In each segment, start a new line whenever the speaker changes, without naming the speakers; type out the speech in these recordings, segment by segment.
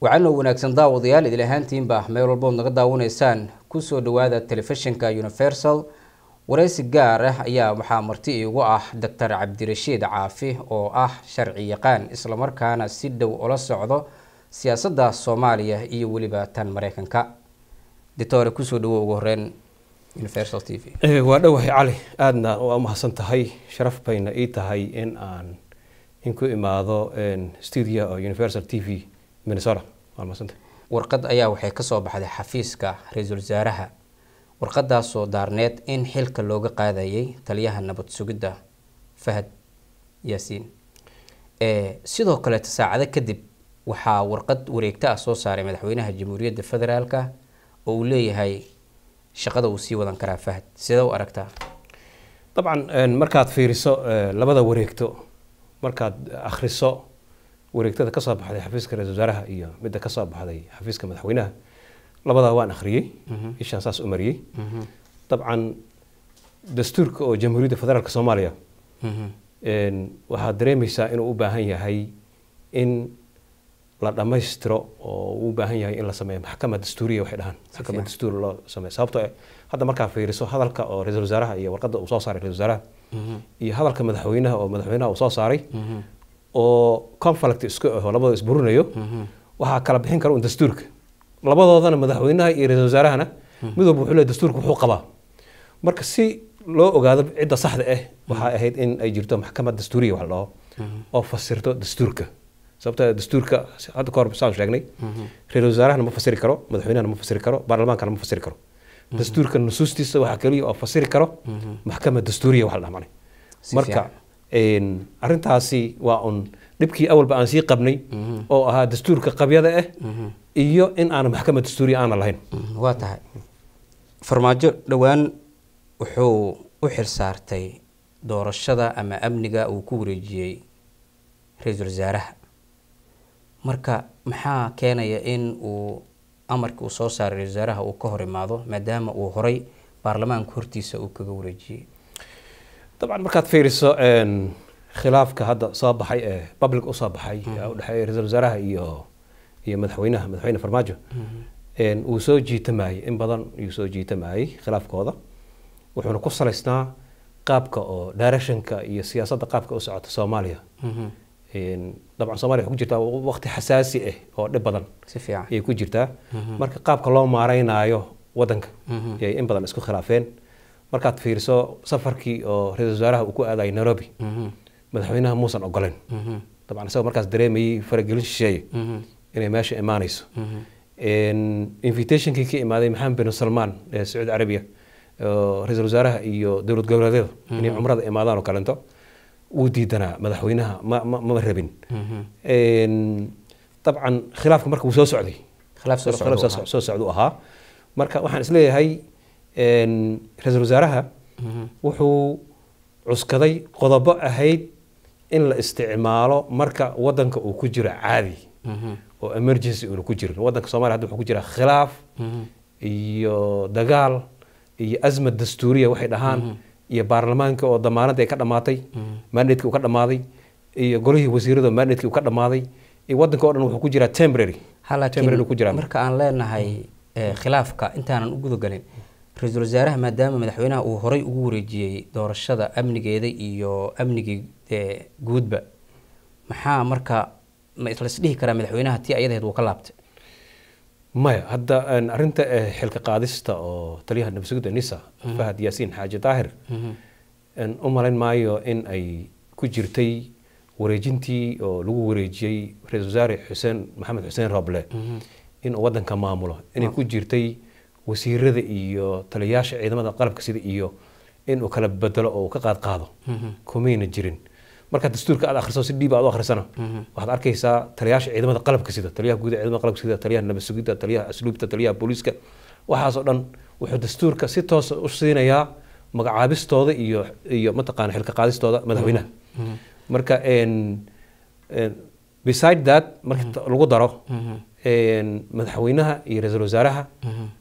waxaana wanaagsan daawadayaal idil ahaantiinba meel walbood naga daawanaysaan. Kusoo dhawaada telefishinka universal. Wareysi gaar ah ayaa waxaa marti iigu ah doctor cabdirashiid caafi oo ah sharci yaqaan islamarkaana si dhow ula socdo siyaasadda soomaaliya iyo weliba tan mareykanka. Ditore ku soo dhawo ugu horeyn v.
Waa dhowahay cali. Aadna waa umahadsan tahay sharaf bayna ii tahay in aan in ku imaado studio oo universal t v minnesota
warqad ayaa waxay ka soo baxday xafiiska ra'iisul wasaaraha. Warqadaasoo daarneed in xilka looga qaadayay taliyaha nabad sugidda fahad yaasiin sidoo kaleeta saacado kadib waxaa warqad wareegta ah soo saaray madaxweynaha jamhuuriyadda federaalka oo uu leeyahay shaqada uu sii wadan karaa fahad. Sidee u aragtaa?
Dabcan markaad fiiriso labada wareegto markaad akhriso wareegtada ka soo baxday xafiiska ra'isul wasaaraha iyo midda ka soo baxday xafiiska madaxweynaha. Labadaa waan akhriyey ishaan saas u mariyey. Dabcan dastuurka oo jamhuuriyadda federaalk soomaaliya waxaad dareemeysaa inuu u baahan yahay in la dhammaystiro oo uu u baahan yahay in la sameeyo maxkamad dastuuriya waxay dhahaan. Maxkamad dastuuri loo sameeyo. Sababtoo eh hadda markaa fiiriso hadalka oo ra'isul wasaaraha iyo warqadda uu soo saaray ra'isul wasaaraha iyo hadalka madaxweynaha oo madaxweynaha uu soo saaray oo conflict isku aho labadoo isburinayo waxaa kala bixin kara un dastuurka. Labadoodana madaxweynaha iyo ra'isul wasaarahana mid walba wuxuu leeyahay dastuurka wuxuu qabaa. Marka si loo ogaado cidda saxda ah waxaa ahayd in ay jirto maxkamad dastuuriya wax la dhaho oo fasirto dastuurka. Sababta dastuurka hadda kahor saan sheegnay ra'isul wasaarahana ma fasiri karo madaxweynahana ma fasiri karo baarlamaankana ma fasiri karo. Dastuurka nusuustiisa waxaa keliya oo fasiri karo maxkamad dastuuriya wax la dhaha marka arrintaasi waa un dhibkii awalba aan sii qabnay oo ahaa dastuurka qabyada ah iyo in aan maxkamad dastuuriya aana lahayn.
Waa tahay. Farmaajo dhowaan wuxuu u xilsaartay doorashada ama amniga uu ku wareejiyey ra'iisul wasaaraha. Marka maxaa keenaya in uu amarkii uu soo saaray ra'isul wasaaraha uu ka hor imaado maadaama uu horay baarlamaanka hortiisa uu kaga wareejiyey
dabcan markaad fiiriso khilaafka hadda soo baxay ee public u soo baxay u dhexeeya ra'isul wasaaraha iyo iyo madaxweynaha madaxweyne farmaajo. Uu soo jiitamayey in badan uu soo jiitamayey khilaafkooda. Wuxuuna ku salaysnaa qaabka oo directionka iyo siyaasadda qaabka u socota soomaaliya. Dabcan somalia waxay ku jirtaa waqti xasaasi ah oo dhib badan ayay ku jirtaa. Marka qaabka loo maareynaayo wadanka ayay in badan isku khilaafeen markaad fiiriso safarkii oo ra'isul wasaaraha uu ku aadayay nairobi madaxweynaha muusan ogoleyn dabcan isagoo markaas dareemayey faragelin shisheeye inay meesha imaanayso. Invitationkii ka imaaday maxamed bin salmaan ee sacuudi carabiya ra'isul wasaaraha iyo dowlad goboleedyada inay cumrada imaadaan oo kalento wuu diidanaa madaxweynaha ma ma mama rabin. Dabcan khilaafka marka wuu soo socday.
Khilaaf soo socda ahaa
marka waxaan is leeyahay ra'isul wasaaraha wuxuu cuskaday qodobo ahayd in la isticmaalo marka wadanka uu ku jiro caadi oo emergency uuna ku jirin wadanka soomaliya hadda wuxuu ku jira khilaaf iyo dagaal iyo asmad dastuuriya waxay dhahaan iyo baarlamaanka oo damaanadii ay ka dhamaatay mandatekii uu ka dhamaaday iyo golihii wasiirada oo mandatekii uu ka dhamaaday. Iyo wadanka oo dhan wuxuu ku jiraa temporary. Jiraa
marka aan leenahay eh, khilaafka intaanan u gudagelin ra'iisul wasaaraha maadaama madaxweynaha uu horay ugu wareejiyey doorashada amnigeeda iyo amnigii guudba. Maxaa marka ma islasdhihi karaa madaxweynaha tii ayadaheed wuu ka laabtay?
Maya hadda arinta xilka qaadista oo taliyaha nabsugida nisa fahad yaasiin xaaji daahir u malayn maayo in ay ku jirtay wareejintii oo lagu wareejiyey ra'isul wasaare xuseen maxamed xuseen roble inuu wadanka maamulo. Inay ku jirtay wasiirada iyo taliyayaasha ciidamada qalabka sida iyo inuu kala bedelo oo ka qaad qaado kumayna jirin. Marka dastuurka aad akhriso si dhiib aad u akhrisana waxaad arkaysaa taliyayaasha ciidamada qalabka sida taliyaha guud ee ciidamada qalabka sida taliyaha nabad sugidda taliyaha asluubta taliyaha booliiska. Waxaasoo dhan wuxuu dastuurka si toosa u siinayaa magacaabistooda iyo iyo mataqaana xilka qaadistooda madaxweynaha. Marka beside that marka lagu daro madaxweynaha iyo ra'iisul wasaaraha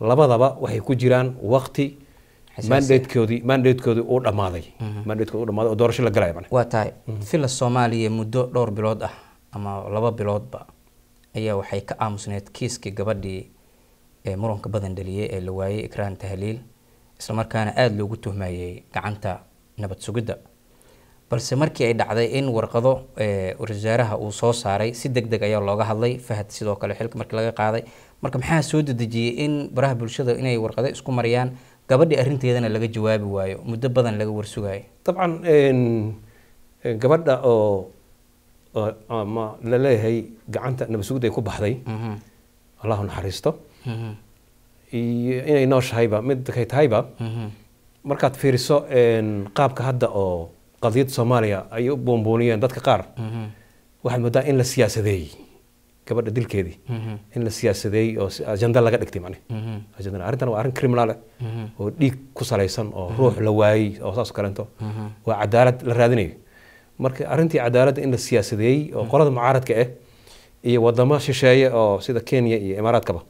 labadaba waxay ku jiraan waqti mandatekoodii mandatekoodii uu dhamaaday mandatekoodii uu dhamaaday oo doorasho la galaya
waa tahay. Villa soomaaliya muddo dhowr bilood ah ama laba biloodba ayaa waxay ka aamusneyd kiiskii gabadhii ee muranka badan dhaliyey ee la waayey ikraan tahliil islamarkaana aada loogu tuhmayey gacanta nabad sugidda balse markii ay dhacday in warqado wasaaraha uu soo saaray si deg deg ayaa looga hadlay fahad sidoo kale xilka markii laga qaaday. Marka maxaa soo dedejiyey in baraha bulshada inay warqado isku mariyaan? Gabadhii arrinteedana laga jawaabi waayo muddo badan laga warsugayo
dabcan gabadha oo ama la leeyahay gacanta nabad sugidda ay ku baxday. Allahu naxariisto. Iyo inay nooshahayba mid kay tahayba. Markaad fiiriso qaabka hadda oo qadiyadda soomaaliya ay u boonbooniyeen dadka qaar. Waxaad moodaa in la siyaasadeeyey gabadha dilkeedii. In la siyaasadeeyey oo ajanda laga dhigtay mani ajanda arrintan waa arrin criminal oo dhiig ku salaysan oo ruux la waayey oo saas kalento waa cadaalad la raadinayo. Marka arrintii cadaaladda in la siyaasadeeyey oo qolada mucaaradka ah iyo wadamo shisheeye oo sida kenya iyo imaaraadkaba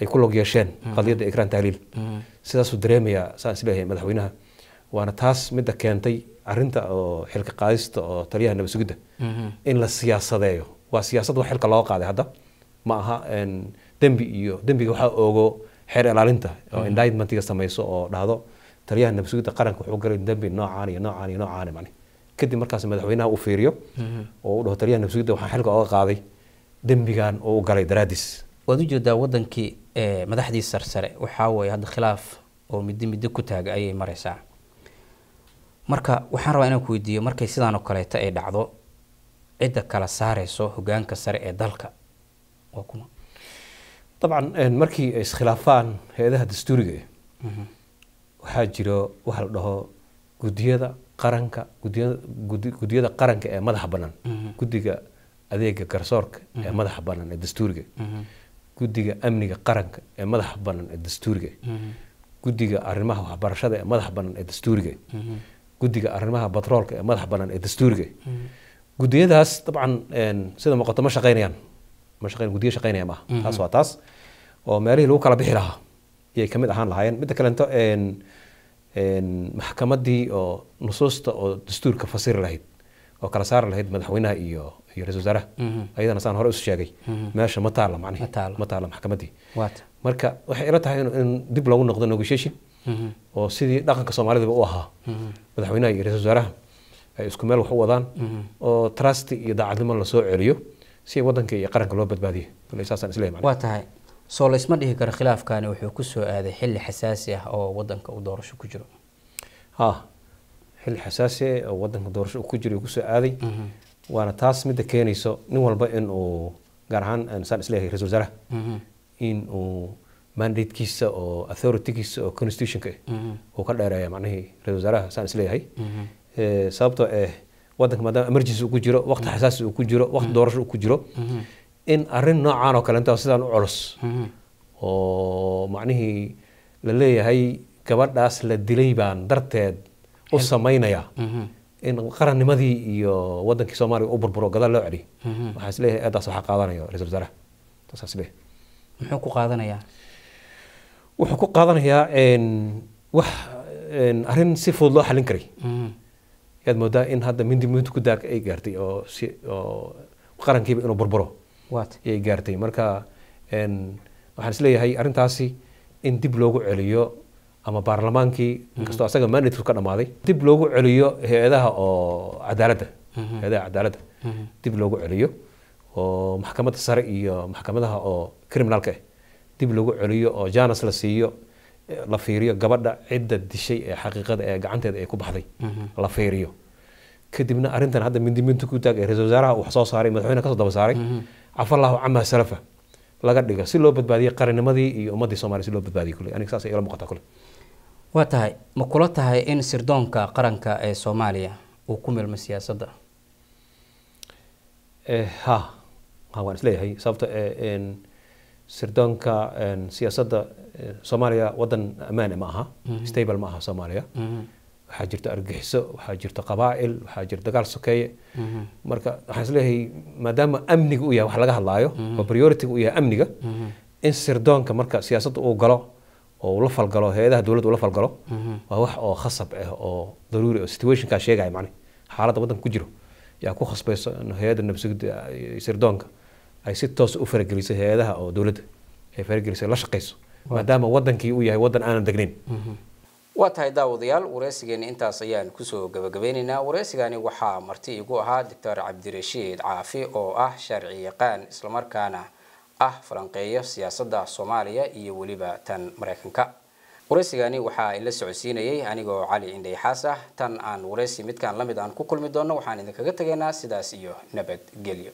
ay ku log yeesheen qadiyadda ikraan tahliil sidaasuu dareemayaa saan is leeyahay madaxweynaha waana taas midda keentay arrinta oo xilka qaadista oo taliyaha nabad sugidda in la siyaasadeeyo. Waa siyaasad wax xilka loo qaaday hadda. Ma aha dembi iyo dembiga waxaa oogo xeer ilaalinta oo indictmentiga samayso oo dhahdo taliyaha nabad sugidda qaranka wuxuu galay dembi noocaan iyo noocaan iyo noocaan mani kadib markaas madaxweynaha uu fiiriyo oo u dhaho taliyaha nabad sugidda waxaan xilka ooga qaaday dembigan oo u galay daraadiis
waad u jeedaa wadankii madaxdii sarsare waxaa weeye hadda khilaaf oo middi middo ku taaga ayay mareysaa marka waxaan rabaa inaan ku weydiiyo markay sidaan oo kaleeto ay dhacdo cidda kala saareyso hogaanka sare ee dalka. Waa kuma.
Dabcan markii ay iskhilaafaan hay'adaha dastuuriga waxaa jiro waxa la dhaho gudiyada qaranka gudiyada qaranka ee madaxa bannaan. Guddiga adeega garsoorka ee madaxa bannaan ee dastuuriga. Guddiga amniga qaranka ee madaxa bannaan ee dastuuriga. Guddiga arrimaha waxbarashada ee madaxa bannaan ee dastuuriga guddiga arrimaha batroolka ee madaxa bannaan ee dastuuriga gudiyadaas dabcan sida muuqato ma shaqeynayaan ma shaqeyn gudiyo shaqeynaya maaha taas waa taas. Oo meelihii lagu kala bixi lahaa iyay ka mid ahaan lahaayeen. Midda kalento maxkamaddii oo nusuusta oo dastuurka fasiri lahayd oo kala saari lahayd madaxweynaha iyo iyo ra'isul wasaaraha. Ayadana saan hore isu sheegay. Meesha ma taalla macnihi ma taalla. Maxkamaddii marka waxay ila tahay in dib loogu noqdo negotiation oo sidii dhaqanka soomaalidaba u ahaa. Madaxweynaha iyo ra'isul wasaaraha ay isku meel wax u wadaan oo trust iyo daacadnimo la soo celiyo si wadanka iyo qaranka loo badbaadiyo. Saasaan is leeyahay
waa tahay. Soo laysma dhihi karo khilaafkani wuxuu ku soo aaday xilli xasaasi ah oo wadanka uu doorasho ku jiro.
Ha xilli xasaasi ah oo wadanka doorasho ku jiro ku soo aaday. Waana taas midda keenayso nin walba in uu gaar ahaan saan is leeyahay ra'isul wasaaraha in uu mandatekiisa oo authoritygiisa oo constitutionka uu ka dheereeya macnihii ra'isul wasaaraha saan is leeyahay sababtoo eh wadanka maadaama emergency uu ku jiro waqti xasaasi uu ku jiro waqti doorasho uu ku jiro in arrin noocaan oo kalenta sidaan u culus oo macnihii la leeyahay gabadhaas la dilay baan darteed u samaynaya in qarannimadii iyo wadankii soomaaliya u burburo gadaal loo celiyo waxaa is leeyahay eedaas waxaa qaadanayo ra'isul wasaaraha taasaa is leeyahay
muxuu ku qaadanayaa
wuxuu ku qaadanayaa wax arrin si fudud loo xallin karay. Yaad moodaa in hadda mindi mindi ku daag ay gaartay oo si oo qarankiiba inuu burburo. Ayay gaartay. Marka waxaan is leeyahay arrintaasi in dib loogu celiyo ama baarlamaankii inkastoo asaga mandateku ka dhamaaday dib loogu celiyo hay'adaha oo cadaaladda hay'adaha cadaaladda dib loogu celiyo oo maxkamadda sare iyo maxkamadaha oo criminalka ah dib loogu celiyo oo janas la siiyo la fiiriyo gabadha cidda dishay ee xaqiiqada ee gacanteeda ay ku baxday. La fiiriyo. Kadibna arrintan hadda mindi mindi ku taag ee ra'isul wasaaraha wax soo saaray madaxweyne ka soo daba saaray. Cafallahu camaa salafa. Laga dhigo si loo badbaadiyo qarannimadii iyo ummaddii soomaaliya si loo badbaadiyo kule. Aniga saas ay ila muuqataa kule.
Waa tahay ma kula tahay in sirdoonka qaranka ee soomaaliya uu ku milmo siyaasadda?
Ha ha waan is leeyahay sababta sirdoonka siyaasadda soomaaliya wadan ammaane ma aha. Stable ma aha soomaaliya. Waxaa jirta argagixiso waxaa jirta qabaa'il waxaa jirta dagaal sokeeye marka waxaan is leeyahay maadaama amniga uu yahay wax laga hadlaayo oo priority-ga uu yahay amniga in sirdoonka marka siyaasadda uu galo oo uu la falgalo hay'adaha dowladda uu la falgalo waa wax oo khasab ah oo daruuri oo situationkaa sheegaya macne xaaladda waddanka ku jiro. Yaa ku khasbayso hay'adda nabsugidda sirdoonka ay si toos u farageliso hay'adaha oo dowladda ay farageliso la shaqayso maadaama wadankii uu yahay wadan aanan degnayn
waa tahay daawadayaal wareysigeeni intaas ayaan ku soo gabagabeyneynaa wareysigani waxaa marti igu ahaa doctor cabdirashiid caafi oo ah sharci yaqaan islamarkaana ah falanqeeyo siyaasadda soomaaliya iyo weliba tan mareykanka wareysigani waxaa ila socodsiinayay anigoo cali indhayxaas ah. Tan aan wareysi midkaan la mid aan ku kulmi doono waxaan idinkaga tegaynaa sidaas iyo nabadgelyo